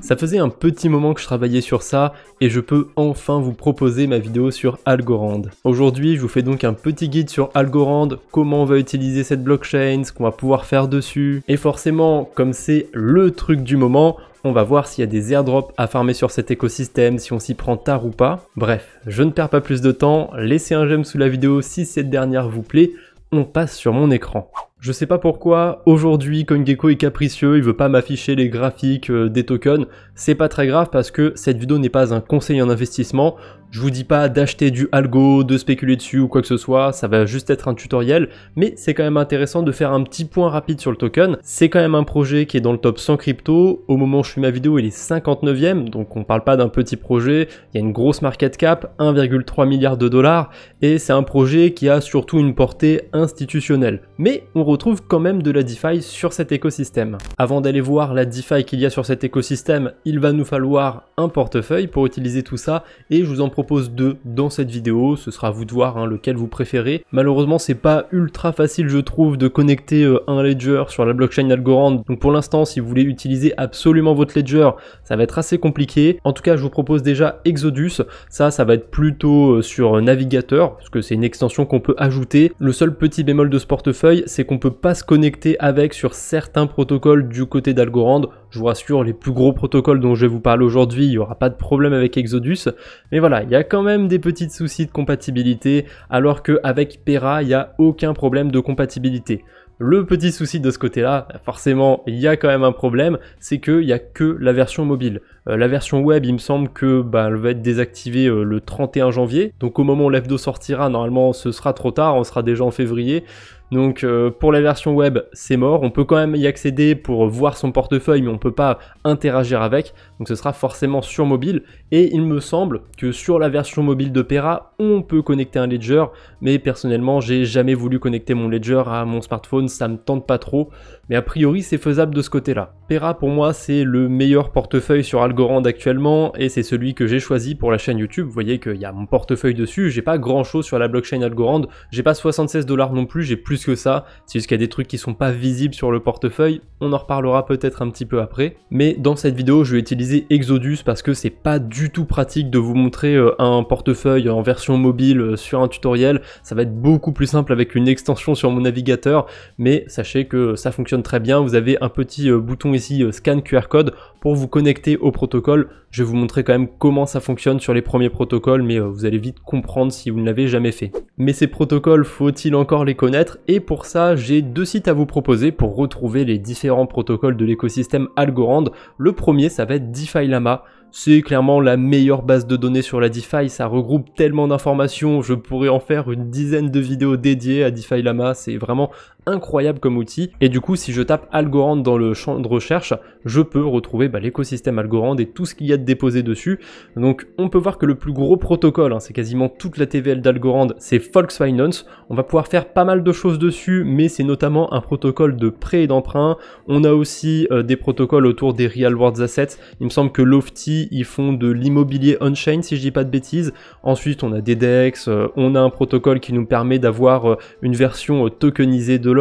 Ça faisait un petit moment que je travaillais sur ça et je peux enfin vous proposer ma vidéo sur Algorand. Aujourd'hui, je vous fais donc un petit guide sur Algorand, comment on va utiliser cette blockchain, ce qu'on va pouvoir faire dessus. Et forcément, comme c'est le truc du moment, on va voir s'il y a des airdrops à farmer sur cet écosystème, si on s'y prend tard ou pas. Bref, je ne perds pas plus de temps, laissez un j'aime sous la vidéo si cette dernière vous plaît, on passe sur mon écran. Je sais pas pourquoi, aujourd'hui CoinGecko est capricieux, il veut pas m'afficher les graphiques euh, des tokens. C'est pas très grave parce que cette vidéo n'est pas un conseil en investissement. Je vous dis pas d'acheter du algo, de spéculer dessus ou quoi que ce soit, ça va juste être un tutoriel, mais c'est quand même intéressant de faire un petit point rapide sur le token. C'est quand même un projet qui est dans le top 100 crypto, au moment où je fais ma vidéo il est 59ème, donc on parle pas d'un petit projet, il y a une grosse market cap, 1,3 milliard de dollars, et c'est un projet qui a surtout une portée institutionnelle. Mais on retrouve quand même de la DeFi sur cet écosystème. Avant d'aller voir la DeFi qu'il y a sur cet écosystème, il va nous falloir un portefeuille pour utiliser tout ça, et je vous en propose deux dans cette vidéo, ce sera à vous de voir hein, lequel vous préférez. Malheureusement c'est pas ultra facile je trouve de connecter euh, un ledger sur la blockchain Algorand, donc pour l'instant si vous voulez utiliser absolument votre ledger, ça va être assez compliqué. En tout cas je vous propose déjà Exodus, ça ça va être plutôt euh, sur navigateur, parce que c'est une extension qu'on peut ajouter. Le seul petit bémol de ce portefeuille, c'est qu'on peut pas se connecter avec sur certains protocoles du côté d'Algorand. Je vous rassure, les plus gros protocoles dont je vais vous parler aujourd'hui, il n'y aura pas de problème avec Exodus. Mais voilà, il y a quand même des petits soucis de compatibilité, alors qu'avec Pera, il n'y a aucun problème de compatibilité. Le petit souci de ce côté-là, forcément, il y a quand même un problème, c'est qu'il n'y a que la version mobile. Euh, la version web, il me semble que bah, elle va être désactivée euh, le 31 janvier. Donc au moment où l'F2 sortira, normalement, ce sera trop tard, on sera déjà en février. Donc euh, pour la version web, c'est mort. On peut quand même y accéder pour voir son portefeuille, mais on peut pas interagir avec. Donc ce sera forcément sur mobile. Et il me semble que sur la version mobile de Pera, on peut connecter un ledger. Mais personnellement, j'ai jamais voulu connecter mon ledger à mon smartphone. Ça me tente pas trop. Mais a priori, c'est faisable de ce côté-là. Pera, pour moi, c'est le meilleur portefeuille sur Algorand actuellement. Et c'est celui que j'ai choisi pour la chaîne YouTube. Vous voyez qu'il y a mon portefeuille dessus. J'ai pas grand chose sur la blockchain Algorand. J'ai pas 76 dollars non plus. J'ai plus que ça. C'est juste qu'il y a des trucs qui sont pas visibles sur le portefeuille. On en reparlera peut-être un petit peu après. Mais dans cette vidéo, je vais utiliser Exodus parce que c'est pas du tout pratique de vous montrer euh, un portefeuille en version mobile euh, sur un tutoriel. Ça va être beaucoup plus simple avec une extension sur mon navigateur. Mais sachez que ça fonctionne très bien. Vous avez un petit euh, bouton ici, scan QR code, pour vous connecter au protocole. Je vais vous montrer quand même comment ça fonctionne sur les premiers protocoles, mais vous allez vite comprendre si vous ne l'avez jamais fait. Mais ces protocoles, faut-il encore les connaître? Et pour ça, j'ai deux sites à vous proposer pour retrouver les différents protocoles de l'écosystème Algorand. Le premier, ça va être DeFi Lama. C'est clairement la meilleure base de données sur la DeFi, ça regroupe tellement d'informations, je pourrais en faire une dizaine de vidéos dédiées à DeFi Lama, c'est vraiment incroyable comme outil. Et du coup, si je tape Algorand dans le champ de recherche, je peux retrouver bah, l'écosystème Algorand et tout ce qu'il y a de déposé dessus. Donc on peut voir que le plus gros protocole, hein, c'est quasiment toute la TVL d'Algorand, c'est Volksfinance. On va pouvoir faire pas mal de choses dessus, mais c'est notamment un protocole de prêt et d'emprunt. On a aussi euh, des protocoles autour des Real World Assets. Il me semble que Lofty, ils font de l'immobilier on-chain, si je dis pas de bêtises. Ensuite, on a des DEX, euh, on a un protocole qui nous permet d'avoir euh, une version tokenisée de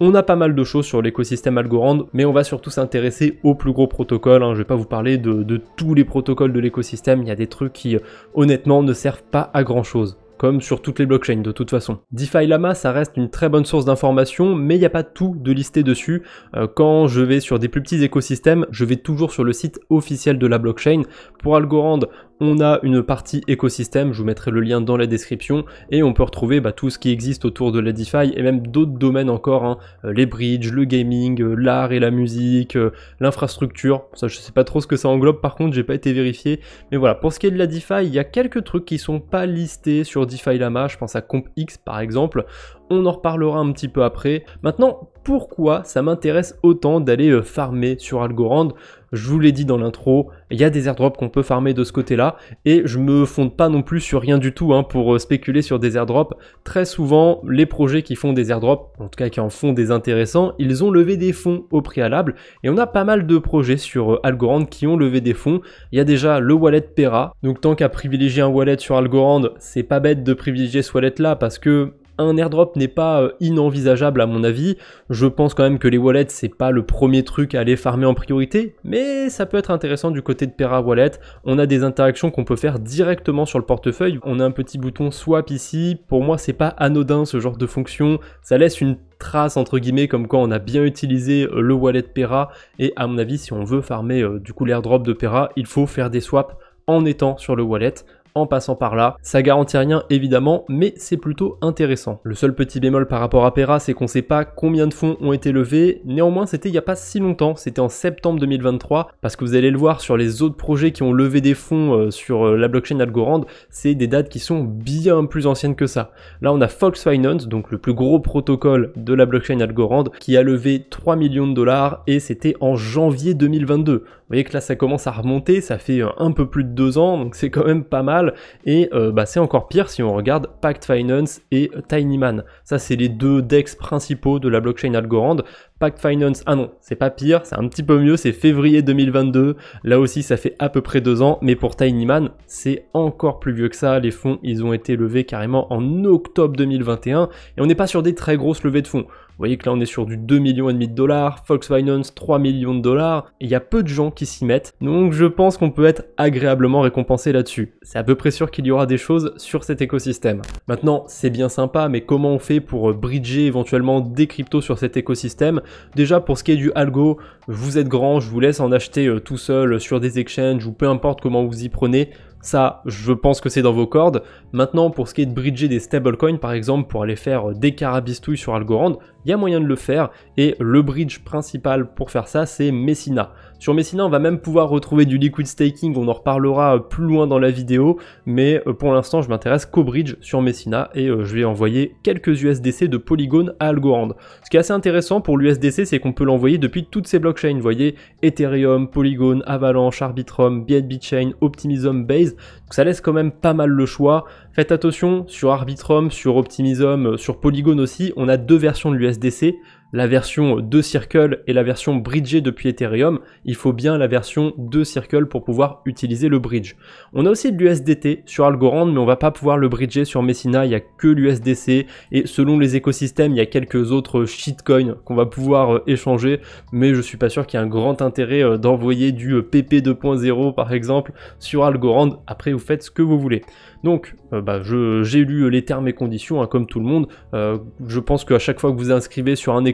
on a pas mal de choses sur l'écosystème Algorand, mais on va surtout s'intéresser aux plus gros protocoles. Hein. Je vais pas vous parler de, tous les protocoles de l'écosystème, il y a des trucs qui honnêtement ne servent pas à grand chose comme sur toutes les blockchains de toute façon. DeFi Lama, ça reste une très bonne source d'information, mais il n'y a pas tout de listé dessus. Euh, quand je vais sur des plus petits écosystèmes, je vais toujours sur le site officiel de la blockchain. Pour Algorand, on a une partie écosystème, je vous mettrai le lien dans la description, et on peut retrouver bah, tout ce qui existe autour de la DeFi, et même d'autres domaines encore, hein. euh, les bridges, le gaming, euh, l'art et la musique, l'infrastructure, ça je sais pas trop ce que ça englobe par contre, j'ai pas été vérifié, mais voilà, pour ce qui est de la DeFi, il y a quelques trucs qui sont pas listés sur DeFi Lama, je pense à CompX par exemple, on en reparlera un petit peu après. Maintenant, pourquoi ça m'intéresse autant d'aller euh, farmer sur Algorand? Je vous l'ai dit dans l'intro, il y a des airdrops qu'on peut farmer de ce côté-là, et je me fonde pas non plus sur rien du tout hein, pour euh, spéculer sur des airdrops. Très souvent, les projets qui font des airdrops, en tout cas qui en font des intéressants, ils ont levé des fonds au préalable, et on a pas mal de projets sur euh, Algorand qui ont levé des fonds. Il y a déjà le wallet Pera, donc tant qu'à privilégier un wallet sur Algorand, c'est pas bête de privilégier ce wallet là parce que un airdrop n'est pas euh, inenvisageable à mon avis. Je pense quand même que les wallets c'est pas le premier truc à aller farmer en priorité, mais ça peut être intéressant du côté de Pera Wallet. On a des interactions qu'on peut faire directement sur le portefeuille. On a un petit bouton swap ici. Pour moi c'est pas anodin ce genre de fonction. Ça laisse une trace entre guillemets comme quoi on a bien utilisé euh, le wallet Pera et à mon avis si on veut farmer euh, du coup l'airdrop de Pera il faut faire des swaps en étant sur le wallet en passant par là. Ça garantit rien évidemment, mais c'est plutôt intéressant. Le seul petit bémol par rapport à Pera, c'est qu'on sait pas combien de fonds ont été levés. Néanmoins, c'était il y a pas si longtemps, c'était en septembre 2023, parce que vous allez le voir sur les autres projets qui ont levé des fonds euh, sur euh, la blockchain Algorand, c'est des dates qui sont bien plus anciennes que ça. Là, on a Fox Finance, donc le plus gros protocole de la blockchain Algorand, qui a levé 3 millions de dollars et c'était en janvier 2022. Vous voyez que là ça commence à remonter, ça fait euh, un peu plus de deux ans, donc c'est quand même pas mal. Et euh, bah, c'est encore pire si on regarde Pact Finance et Tinyman. Ça c'est les deux DEX principaux de la blockchain Algorand. Pact Finance, ah non, c'est pas pire, c'est un petit peu mieux, c'est février 2022. Là aussi, ça fait à peu près deux ans, mais pour Tinyman, c'est encore plus vieux que ça. Les fonds, ils ont été levés carrément en octobre 2021, et on n'est pas sur des très grosses levées de fonds. Vous voyez que là on est sur du 2 millions et demi de dollars, Fox Finance 3 millions de dollars, il y a peu de gens qui s'y mettent, donc je pense qu'on peut être agréablement récompensé là-dessus. C'est à peu près sûr qu'il y aura des choses sur cet écosystème. Maintenant, c'est bien sympa, mais comment on fait pour bridger éventuellement des cryptos sur cet écosystème? Déjà pour ce qui est du algo, vous êtes grand, je vous laisse en acheter euh, tout seul sur des exchanges ou peu importe comment vous y prenez. Ça, je pense que c'est dans vos cordes. Maintenant, pour ce qui est de bridger des stablecoins, par exemple, pour aller faire des carabistouilles sur Algorand, il y a moyen de le faire. Et le bridge principal pour faire ça, c'est Messina. Sur Messina, on va même pouvoir retrouver du liquid staking, on en reparlera plus loin dans la vidéo, mais euh, pour l'instant, je m'intéresse qu'au bridge sur Messina et euh, je vais envoyer quelques USDC de Polygon à Algorand. Ce qui est assez intéressant pour l'USDC, c'est qu'on peut l'envoyer depuis toutes ces blockchains. Vous voyez, Ethereum, Polygon, Avalanche, Arbitrum, BNB Chain, Optimism, Base. Donc ça laisse quand même pas mal le choix. Faites attention, sur Arbitrum, sur Optimism, euh, sur Polygon aussi, on a deux versions de l'USDC la version 2 Circle et la version bridgée depuis Ethereum, il faut bien la version 2 Circle pour pouvoir utiliser le bridge. On a aussi de l'USDT sur Algorand, mais on va pas pouvoir le bridger sur Messina, il n'y a que l'USDC, et selon les écosystèmes, il y a quelques autres shitcoins qu'on va pouvoir euh, échanger, mais je suis pas sûr qu'il y ait un grand intérêt euh, d'envoyer du PP euh, 2.0 par exemple sur Algorand, après vous faites ce que vous voulez. Donc, bah, j'ai lu les termes et conditions, hein, comme tout le monde. je pense qu'à chaque fois que vous inscrivez sur un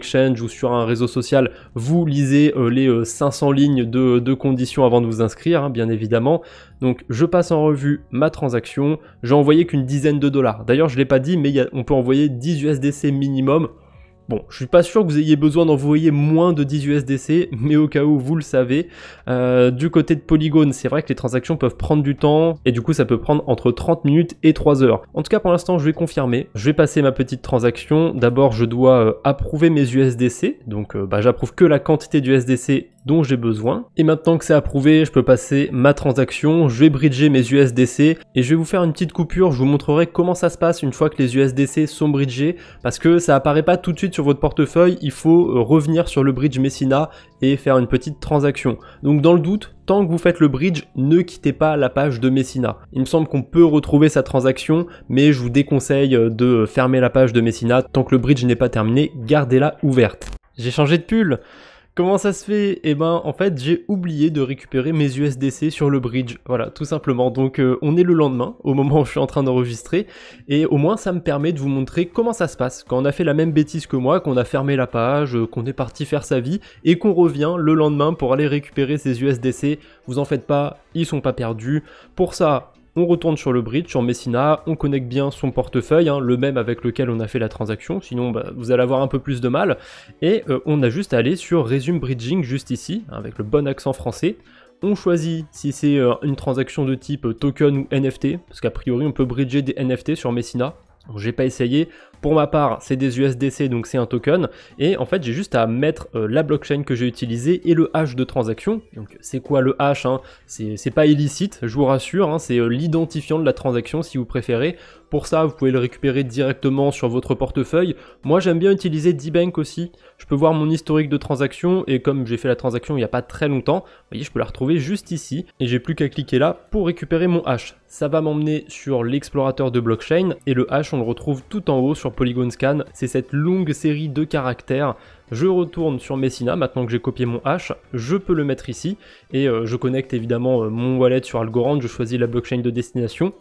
ou sur un réseau social, vous lisez euh, les 500 euh, lignes de, conditions avant de vous inscrire, hein, bien évidemment. Donc je passe en revue ma transaction, j'ai envoyé qu'une dizaine de dollars. D'ailleurs je ne l'ai pas dit, mais on peut envoyer 10 USDC minimum. Bon, je suis pas sûr que vous ayez besoin d'envoyer moins de 10 USDC, mais au cas où vous le savez. Euh, du côté de Polygon, c'est vrai que les transactions peuvent prendre du temps, et du coup ça peut prendre entre 30 minutes et 3 heures. En tout cas pour l'instant je vais confirmer, je vais passer ma petite transaction. D'abord je dois euh, approuver mes USDC, donc euh, bah, j'approuve que la quantité d'USDC dont j'ai besoin. Et maintenant que c'est approuvé, je peux passer ma transaction, je vais bridger mes USDC, et je vais vous faire une petite coupure, je vous montrerai comment ça se passe une fois que les USDC sont bridgés, parce que ça apparaît pas tout de suite sur votre portefeuille, il faut euh, revenir sur le bridge Messina et faire une petite transaction. Donc dans le doute, tant que vous faites le bridge, ne quittez pas la page de Messina. Il me semble qu'on peut retrouver sa transaction, mais je vous déconseille euh, de fermer la page de Messina. Tant que le bridge n'est pas terminé, gardez-la ouverte. J'ai changé de pull Comment ça se fait? Eh ben, en fait, j'ai oublié de récupérer mes USDC sur le bridge. Voilà, tout simplement. Donc, euh, on est le lendemain, au moment où je suis en train d'enregistrer. Et au moins, ça me permet de vous montrer comment ça se passe. Quand on a fait la même bêtise que moi, qu'on a fermé la page, euh, qu'on est parti faire sa vie, et qu'on revient le lendemain pour aller récupérer ses USDC. Vous en faites pas, ils sont pas perdus. Pour ça, on retourne sur le bridge, sur Messina, on connecte bien son portefeuille, hein, le même avec lequel on a fait la transaction, sinon bah, vous allez avoir un peu plus de mal. Et euh, on a juste à aller sur Resume Bridging juste ici, hein, avec le bon accent français. On choisit si c'est euh, une transaction de type token ou NFT, parce qu'a priori on peut bridger des NFT sur Messina. J'ai pas essayé, pour ma part, c'est des USDC, donc c'est un token. Et en fait, j'ai juste à mettre euh, la blockchain que j'ai utilisée et le hash de transaction. Donc c'est quoi le hash hein? C'est pas illicite, je vous rassure, hein, c'est euh, l'identifiant de la transaction si vous préférez. Pour ça, vous pouvez le récupérer directement sur votre portefeuille. Moi, j'aime bien utiliser D-Bank aussi. Je peux voir mon historique de transaction et comme j'ai fait la transaction il n'y a pas très longtemps, vous voyez, je peux la retrouver juste ici et j'ai plus qu'à cliquer là pour récupérer mon hash. Ça va m'emmener sur l'explorateur de blockchain et le hash, on le retrouve tout en haut sur Polygon Scan, c'est cette longue série de caractères. Je retourne sur Messina, maintenant que j'ai copié mon hash, je peux le mettre ici, et euh, je connecte évidemment euh, mon wallet sur Algorand, je choisis la blockchain de destination,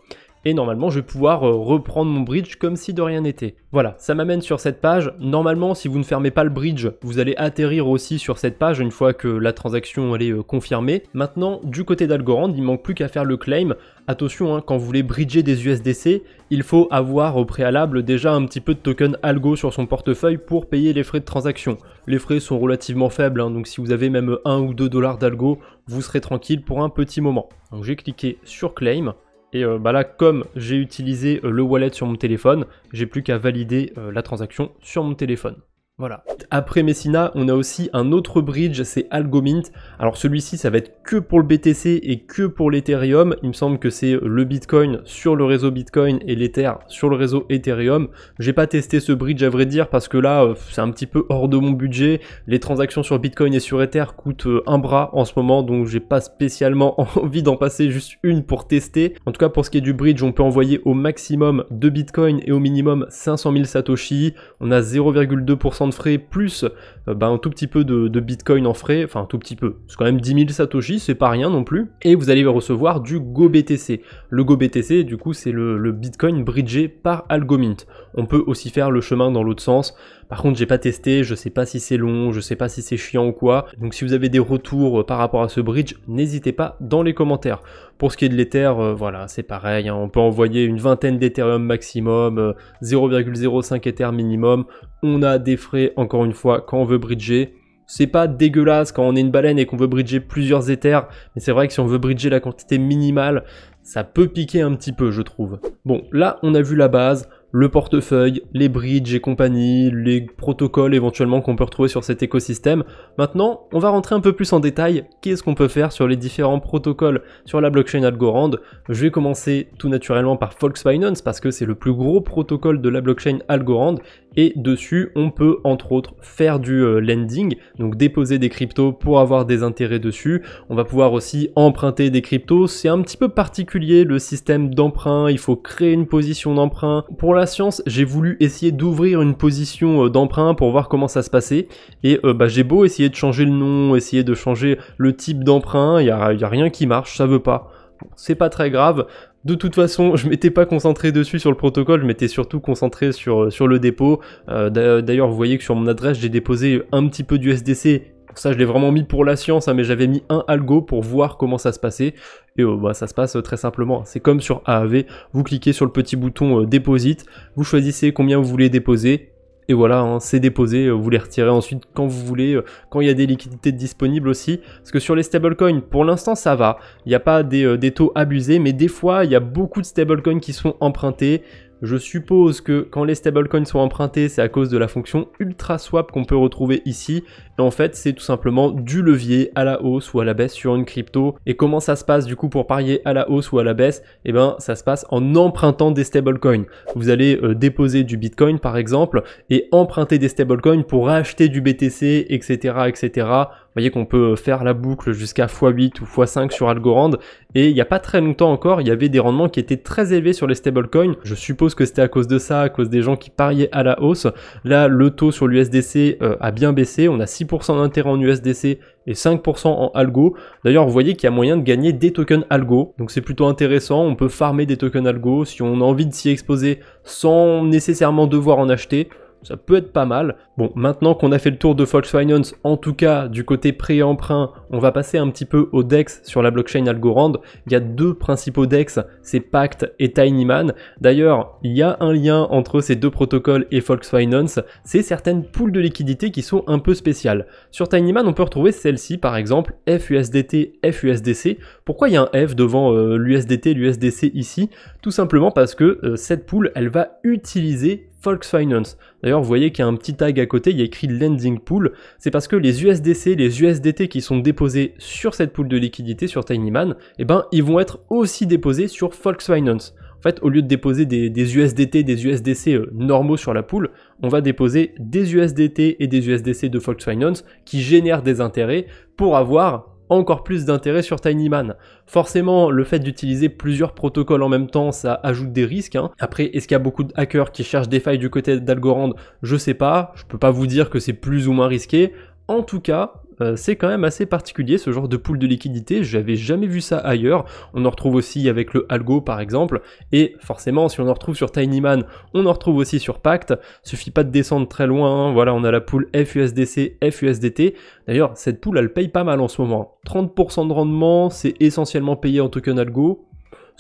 et normalement je vais pouvoir euh, reprendre mon bridge comme si de rien n'était. Voilà, ça m'amène sur cette page. Normalement, si vous ne fermez pas le bridge, vous allez atterrir aussi sur cette page une fois que la transaction elle est euh, confirmée. Maintenant, du côté d'Algorand, il manque plus qu'à faire le claim. Attention, hein, quand vous voulez bridger des USDC, il faut avoir au préalable déjà un petit peu de token Algo sur son portefeuille pour payer les frais de transaction. Les frais sont relativement faibles, hein, donc si vous avez même 1 ou 2 dollars d'Algo, vous serez tranquille pour un petit moment. Donc j'ai cliqué sur Claim. Et euh, bah là, comme j'ai utilisé euh, le wallet sur mon téléphone, j'ai plus qu'à valider euh, la transaction sur mon téléphone. Voilà. Après Messina, on a aussi un autre bridge, c'est Algomint. Alors celui-ci, ça va être que pour le BTC et que pour l'Ethereum. Il me semble que c'est le Bitcoin sur le réseau Bitcoin et l'Ether sur le réseau Ethereum. J'ai pas testé ce bridge à vrai dire parce que là, euh, c'est un petit peu hors de mon budget. Les transactions sur Bitcoin et sur Ether coûtent euh, un bras en ce moment, donc j'ai pas spécialement envie d'en passer juste une pour tester. En tout cas, pour ce qui est du bridge, on peut envoyer au maximum de Bitcoin et au minimum 500 000 Satoshi. On a 0,2% de frais plus euh, bah, un tout petit peu de, Bitcoin en frais, enfin un tout petit peu, c'est quand même 10 000 Satoshi, c'est pas rien non plus, et vous allez recevoir du GoBTC. Le GoBTC, du coup, c'est le, le Bitcoin bridgé par Algomint. On peut aussi faire le chemin dans l'autre sens. Par contre, j'ai pas testé, je sais pas si c'est long, je sais pas si c'est chiant ou quoi. Donc si vous avez des retours euh, par rapport à ce bridge, n'hésitez pas dans les commentaires. Pour ce qui est de l'Ether, euh, voilà, c'est pareil, hein. on peut envoyer une vingtaine d'Ethereum maximum, 0,05 euh, Ether minimum. On a des frais, encore une fois, quand on veut bridger. C'est pas dégueulasse quand on est une baleine et qu'on veut bridger plusieurs Ethers, mais c'est vrai que si on veut bridger la quantité minimale, ça peut piquer un petit peu, je trouve. Bon, là, on a vu la base le portefeuille, les bridges et compagnie, les protocoles éventuellement qu'on peut retrouver sur cet écosystème. Maintenant, on va rentrer un peu plus en détail. Qu'est-ce qu'on peut faire sur les différents protocoles sur la blockchain Algorand? Je vais commencer tout naturellement par Volksfinance parce que c'est le plus gros protocole de la blockchain Algorand et dessus on peut entre autres faire du euh, lending, donc déposer des cryptos pour avoir des intérêts dessus. On va pouvoir aussi emprunter des cryptos. C'est un petit peu particulier le système d'emprunt. Il faut créer une position d'emprunt. Pour la science, j'ai voulu essayer d'ouvrir une position euh, d'emprunt pour voir comment ça se passait. Et euh, bah, j'ai beau essayer de changer le nom, essayer de changer le type d'emprunt, il n'y a, y a rien qui marche, ça veut pas. c'est pas très grave. De toute façon, je m'étais pas concentré dessus sur le protocole, je m'étais surtout concentré sur, euh, sur le dépôt. D'ailleurs, vous voyez que sur mon adresse, j'ai déposé un petit peu d'USDC ça, je l'ai vraiment mis pour la science, hein, mais j'avais mis un algo pour voir comment ça se passait. Et euh, bah, ça se passe euh, très simplement. C'est comme sur AAV, vous cliquez sur le petit bouton euh, Deposit, vous choisissez combien vous voulez déposer, et voilà, hein, c'est déposé, vous les retirez ensuite quand vous voulez, quand il y a des liquidités disponibles aussi. Parce que sur les stablecoins, pour l'instant ça va, il n'y a pas des, des, taux abusés, mais des fois il y a beaucoup de stablecoins qui sont empruntés. Je suppose que quand les stablecoins sont empruntés, c'est à cause de la fonction ultra swap qu'on peut retrouver ici. Et en fait, c'est tout simplement du levier à la hausse ou à la baisse sur une crypto. Et comment ça se passe du coup pour parier à la hausse ou à la baisse? Eh ben, ça se passe en empruntant des stablecoins. Vous allez euh, déposer du Bitcoin par exemple et emprunter des stablecoins pour acheter du BTC, etc., etc. Vous voyez qu'on peut faire la boucle jusqu'à x8 ou x5 sur Algorand. Et il n'y a pas très longtemps encore, il y avait des rendements qui étaient très élevés sur les stablecoins. Je suppose que c'était à cause de ça, à cause des gens qui pariaient à la hausse. Là, le taux sur l'USDC euh, a bien baissé. On a 6% d'intérêt en USDC et 5% en algo. D'ailleurs, vous voyez qu'il y a moyen de gagner des tokens algo. Donc c'est plutôt intéressant. On peut farmer des tokens algo si on a envie de s'y exposer sans nécessairement devoir en acheter ça peut être pas mal. Bon, maintenant qu'on a fait le tour de Fox Finance, en tout cas du côté pré-emprunt, on va passer un petit peu au DEX sur la blockchain Algorand. Il y a deux principaux DEX, c'est Pact et Tinyman. D'ailleurs, il y a un lien entre ces deux protocoles et Fox Finance, c'est certaines poules de liquidités qui sont un peu spéciales. Sur Tinyman, on peut retrouver celle-ci par exemple, FUSDT, FUSDC. Pourquoi il y a un F devant euh, l'USDT, l'USDC ici? Tout simplement parce que euh, cette poule, elle va utiliser Finance. D'ailleurs, vous voyez qu'il y a un petit tag à côté, il y a écrit Lending Pool. C'est parce que les USDC, les USDT qui sont déposés sur cette pool de liquidité, sur Tinyman, eh ben, ils vont être aussi déposés sur Finance. En fait, au lieu de déposer des, USDT, des USDC euh, normaux sur la pool, on va déposer des USDT et des USDC de Finance qui génèrent des intérêts pour avoir encore plus d'intérêt sur Tinyman. Forcément, le fait d'utiliser plusieurs protocoles en même temps, ça ajoute des risques. Hein. Après, est-ce qu'il y a beaucoup de hackers qui cherchent des failles du côté d'Algorand? Je sais pas, je peux pas vous dire que c'est plus ou moins risqué. En tout cas, euh, c'est quand même assez particulier ce genre de pool de liquidité, j'avais jamais vu ça ailleurs, on en retrouve aussi avec le Algo par exemple, et forcément si on en retrouve sur Tinyman, on en retrouve aussi sur Pact, suffit pas de descendre très loin, hein. voilà on a la pool FUSDC, FUSDT, d'ailleurs cette pool elle paye pas mal en ce moment, 30% de rendement, c'est essentiellement payé en token Algo,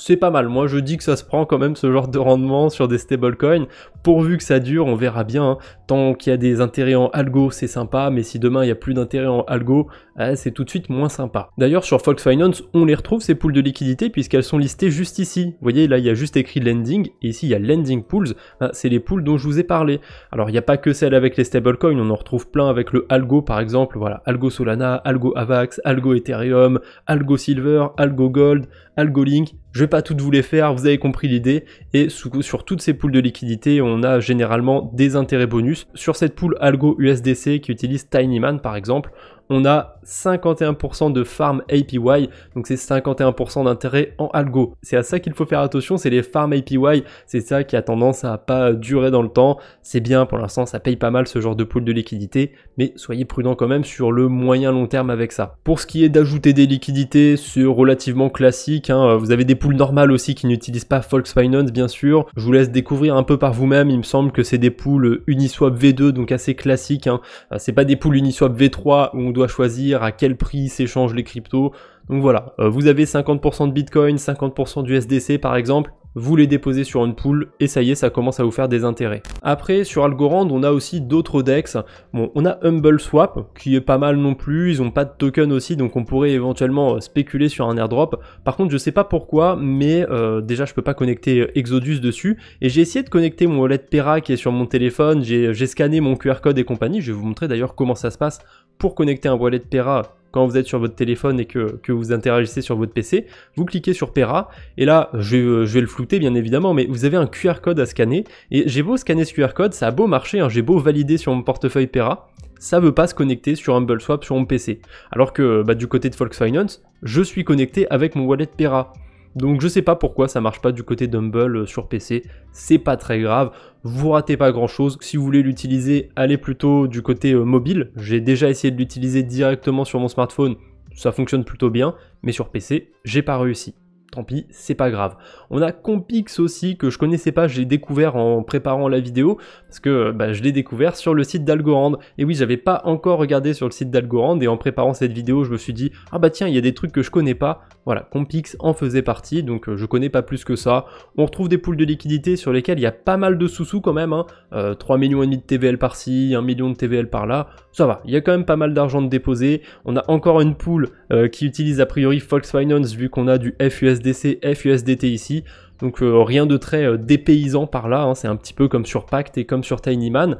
c'est pas mal. Moi, je dis que ça se prend quand même ce genre de rendement sur des stablecoins. Pourvu que ça dure, on verra bien. Hein. Tant qu'il y a des intérêts en algo, c'est sympa, mais si demain il n'y a plus d'intérêts en algo, eh, c'est tout de suite moins sympa. D'ailleurs, sur Fox Finance, on les retrouve ces pools de liquidité puisqu'elles sont listées juste ici. Vous voyez, là, il y a juste écrit lending et ici il y a lending pools. Ah, c'est les pools dont je vous ai parlé. Alors, il n'y a pas que celles avec les stablecoins, on en retrouve plein avec le algo par exemple. Voilà, algo Solana, algo Avax, algo Ethereum, algo Silver, algo Gold, algo Link. Je vais pas toutes vous les faire, vous avez compris l'idée. Et sur toutes ces pools de liquidité, on a généralement des intérêts bonus. Sur cette pool Algo USDC qui utilise Tinyman par exemple, on a 51% de farm APY, donc c'est 51% d'intérêt en algo. C'est à ça qu'il faut faire attention, c'est les farm APY, c'est ça qui a tendance à pas durer dans le temps. C'est bien, pour l'instant ça paye pas mal ce genre de pool de liquidité, mais soyez prudent quand même sur le moyen long terme avec ça. Pour ce qui est d'ajouter des liquidités, c'est relativement classique, hein. vous avez des pools normales aussi qui n'utilisent pas Fox Finance bien sûr. Je vous laisse découvrir un peu par vous-même, il me semble que c'est des pools Uniswap V2, donc assez classiques. Hein. C'est pas des pools Uniswap V3 où on doit choisir à quel prix s'échangent les cryptos. Donc voilà, euh, vous avez 50% de Bitcoin, 50% du SDC par exemple, vous les déposez sur une pool et ça y est, ça commence à vous faire des intérêts. Après, sur Algorand, on a aussi d'autres DEX. Bon, on a Humble Swap qui est pas mal non plus, ils ont pas de token aussi, donc on pourrait éventuellement euh, spéculer sur un airdrop. Par contre, je sais pas pourquoi, mais euh, déjà je peux pas connecter Exodus dessus et j'ai essayé de connecter mon wallet Pera qui est sur mon téléphone, j'ai scanné mon QR code et compagnie, je vais vous montrer d'ailleurs comment ça se passe pour connecter un wallet Pera quand vous êtes sur votre téléphone et que, vous interagissez sur votre PC, vous cliquez sur Pera, et là, je, vais le flouter bien évidemment, mais vous avez un QR code à scanner, et j'ai beau scanner ce QR code, ça a beau marcher, hein, j'ai beau valider sur mon portefeuille Pera, ça veut pas se connecter sur HumbleSwap sur mon PC. Alors que bah, du côté de Fox Finance, je suis connecté avec mon wallet Pera. Donc je sais pas pourquoi ça marche pas du côté d'Humble euh, sur PC, c'est pas très grave, vous ratez pas grand chose. Si vous voulez l'utiliser, allez plutôt du côté euh, mobile. J'ai déjà essayé de l'utiliser directement sur mon smartphone, ça fonctionne plutôt bien, mais sur PC, j'ai pas réussi tant pis, c'est pas grave. On a Compix aussi, que je connaissais pas, j'ai découvert en préparant la vidéo, parce que bah, je l'ai découvert sur le site d'Algorand. Et oui, j'avais pas encore regardé sur le site d'Algorand, et en préparant cette vidéo, je me suis dit, ah bah tiens, il y a des trucs que je connais pas. Voilà, Compix en faisait partie, donc euh, je connais pas plus que ça. On retrouve des poules de liquidité sur lesquelles il y a pas mal de sous-sous quand même, hein. 3 euh, millions et demi de TVL par-ci, 1 million de TVL par-là, ça va, il y a quand même pas mal d'argent de déposer. On a encore une poule euh, qui utilise a priori Fox Finance vu qu'on a du FUSDC, FUSDT ici. Donc euh, rien de très euh, dépaysant par là, hein. c'est un petit peu comme sur Pact et comme sur Tinyman.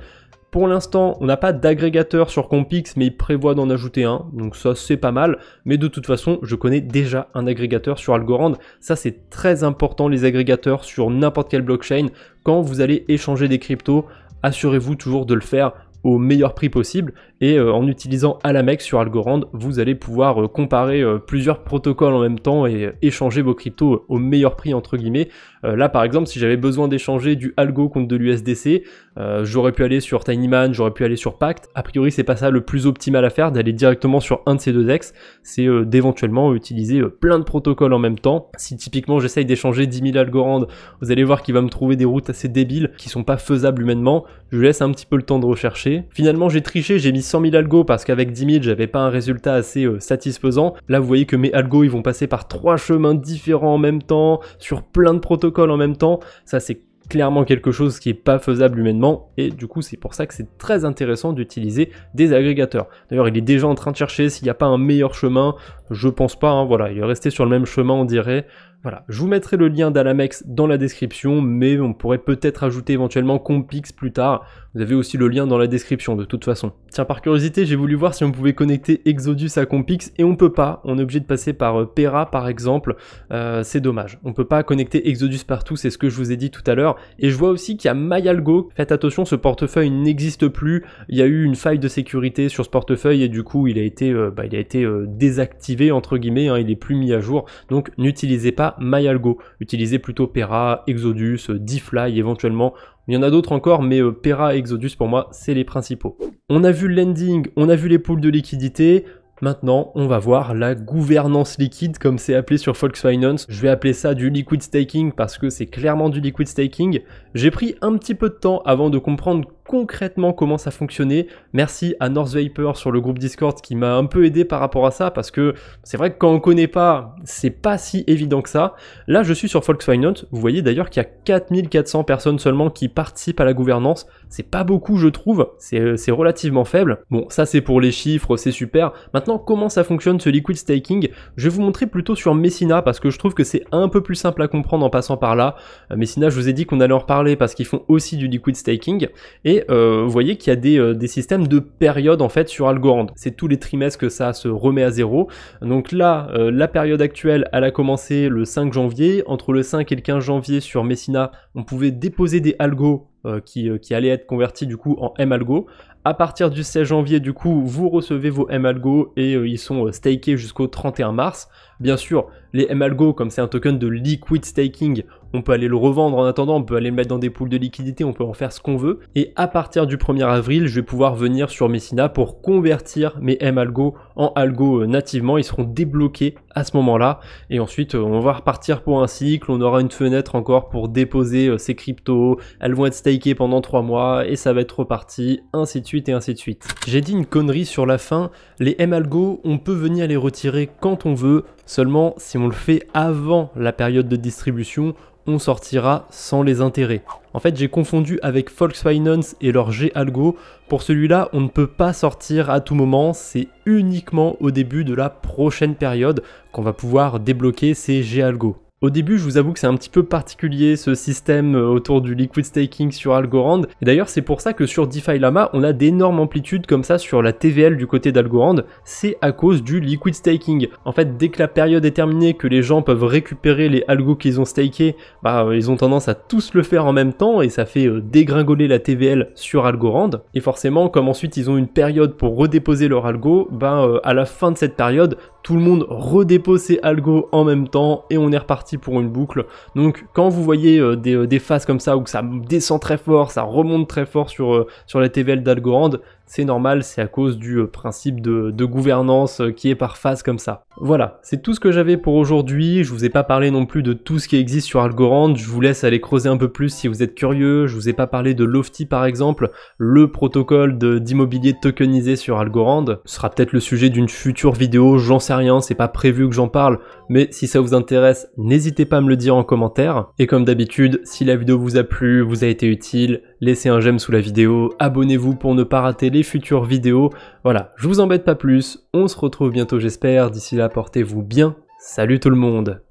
Pour l'instant, on n'a pas d'agrégateur sur Compix, mais il prévoit d'en ajouter un, donc ça c'est pas mal. Mais de toute façon, je connais déjà un agrégateur sur Algorand. Ça c'est très important les agrégateurs sur n'importe quelle blockchain. Quand vous allez échanger des cryptos, assurez-vous toujours de le faire au meilleur prix possible et euh, en utilisant Alamex sur Algorand, vous allez pouvoir euh, comparer euh, plusieurs protocoles en même temps et échanger vos cryptos au meilleur prix entre guillemets. là par exemple, si j'avais besoin d'échanger du Algo contre de l'USDC, j'aurais pu aller sur Tinyman, j'aurais pu aller sur Pact. A priori, c'est pas ça le plus optimal à faire d'aller directement sur un de ces deux ex, c'est d'éventuellement utiliser plein de protocoles en même temps. Si typiquement j'essaye d'échanger 10 000 Algorand, vous allez voir qu'il va me trouver des routes assez débiles qui sont pas faisables humainement. Je laisse un petit peu le temps de rechercher. Finalement, j'ai triché, j'ai mis 100 000 algos parce qu'avec 10 000, j'avais pas un résultat assez euh, satisfaisant. Là, vous voyez que mes algos, ils vont passer par trois chemins différents en même temps, sur plein de protocoles en même temps. Ça, c'est clairement quelque chose qui est pas faisable humainement et du coup c'est pour ça que c'est très intéressant d'utiliser des agrégateurs. D'ailleurs il est déjà en train de chercher s'il n'y a pas un meilleur chemin, je pense pas, hein, voilà, il est resté sur le même chemin on dirait, Voilà, je vous mettrai le lien d'Alamex dans la description, mais on pourrait peut-être ajouter éventuellement Compix plus tard. Vous avez aussi le lien dans la description de toute façon. Tiens, par curiosité, j'ai voulu voir si on pouvait connecter Exodus à Compix et on peut pas. On est obligé de passer par euh, Pera par exemple. Euh, c'est dommage. On peut pas connecter Exodus partout, c'est ce que je vous ai dit tout à l'heure. Et je vois aussi qu'il y a MyAlgo. Faites attention, ce portefeuille n'existe plus. Il y a eu une faille de sécurité sur ce portefeuille et du coup, il a été, euh, bah, il a été désactivé entre guillemets. Hein, il est plus mis à jour. Donc, n'utilisez pas MyAlgo. Utilisez plutôt Pera, Exodus, DeFly éventuellement. Il y en a d'autres encore, mais euh, Pera et Exodus pour moi, c'est les principaux. On a vu le lending, on a vu les poules de liquidité. Maintenant, on va voir la gouvernance liquide, comme c'est appelé sur Fox Finance. Je vais appeler ça du liquid staking parce que c'est clairement du liquid staking. J'ai pris un petit peu de temps avant de comprendre concrètement comment ça fonctionnait. Merci à North Vapor sur le groupe Discord qui m'a un peu aidé par rapport à ça parce que c'est vrai que quand on connaît pas, c'est pas si évident que ça. Là, je suis sur Finance. Vous voyez d'ailleurs qu'il y a 4400 personnes seulement qui participent à la gouvernance. C'est pas beaucoup, je trouve. C'est relativement faible. Bon, ça c'est pour les chiffres, c'est super. Maintenant, comment ça fonctionne ce liquid staking? Je vais vous montrer plutôt sur Messina parce que je trouve que c'est un peu plus simple à comprendre en passant par là. Euh, Messina, je vous ai dit qu'on allait en reparler parce qu'ils font aussi du liquid staking. Et euh, vous voyez qu'il y a des, euh, systèmes de période en fait sur Algorand. C'est tous les trimestres que ça se remet à zéro. Donc là, euh, la période actuelle, elle a commencé le 5 janvier. Entre le 5 et le 15 janvier sur Messina, on pouvait déposer des algos qui, qui, allaient être convertis du coup en M-algo. À partir du 16 janvier, du coup, vous recevez vos M-algo et ils sont stakés jusqu'au 31 mars. Bien sûr, les M-algo, comme c'est un token de liquid staking, on peut aller le revendre en attendant, on peut aller le mettre dans des poules de liquidité, on peut en faire ce qu'on veut. Et à partir du 1er avril, je vais pouvoir venir sur Messina pour convertir mes M-algo en algo euh, nativement. Ils seront débloqués à ce moment-là. Et ensuite, euh, on va repartir pour un cycle. On aura une fenêtre encore pour déposer euh, ces cryptos. Elles vont être stakées pendant 3 mois et ça va être reparti, ainsi de suite et ainsi de suite. J'ai dit une connerie sur la fin. Les M-algo, on peut venir les retirer quand on veut. Seulement, si on le fait avant la période de distribution, on sortira sans les intérêts. En fait, j'ai confondu avec Finance et leur G-Algo. Pour celui-là, on ne peut pas sortir à tout moment, c'est uniquement au début de la prochaine période qu'on va pouvoir débloquer ces G-Algo. Au début, je vous avoue que c'est un petit peu particulier ce système euh, autour du liquid staking sur Algorand. Et d'ailleurs, c'est pour ça que sur DeFi Lama, on a d'énormes amplitudes comme ça sur la TVL du côté d'Algorand. C'est à cause du liquid staking. En fait, dès que la période est terminée, que les gens peuvent récupérer les algos qu'ils ont stakés, bah, euh, ils ont tendance à tous le faire en même temps et ça fait euh, dégringoler la TVL sur Algorand. Et forcément, comme ensuite ils ont une période pour redéposer leur algo, bah, à la fin de cette période, tout le monde redépose ses algos en même temps et on est reparti pour une boucle. Donc quand vous voyez euh, euh, des, phases comme ça où ça descend très fort, ça remonte très fort sur, euh, sur la TVL d'Algorand, c'est normal, c'est à cause du euh, principe de, gouvernance euh, qui est par phase comme ça. Voilà, c'est tout ce que j'avais pour aujourd'hui, je vous ai pas parlé non plus de tout ce qui existe sur Algorand, je vous laisse aller creuser un peu plus si vous êtes curieux, je vous ai pas parlé de Lofty par exemple, le protocole d'immobilier tokenisé sur Algorand, ce sera peut-être le sujet d'une future vidéo, j'en sais rien, c'est pas prévu que j'en parle, mais si ça vous intéresse, n'hésitez pas à me le dire en commentaire, et comme d'habitude, si la vidéo vous a plu, vous a été utile, laissez un j'aime sous la vidéo, abonnez-vous pour ne pas rater les futures vidéos. Voilà, je vous embête pas plus, on se retrouve bientôt j'espère, d'ici là portez-vous bien, salut tout le monde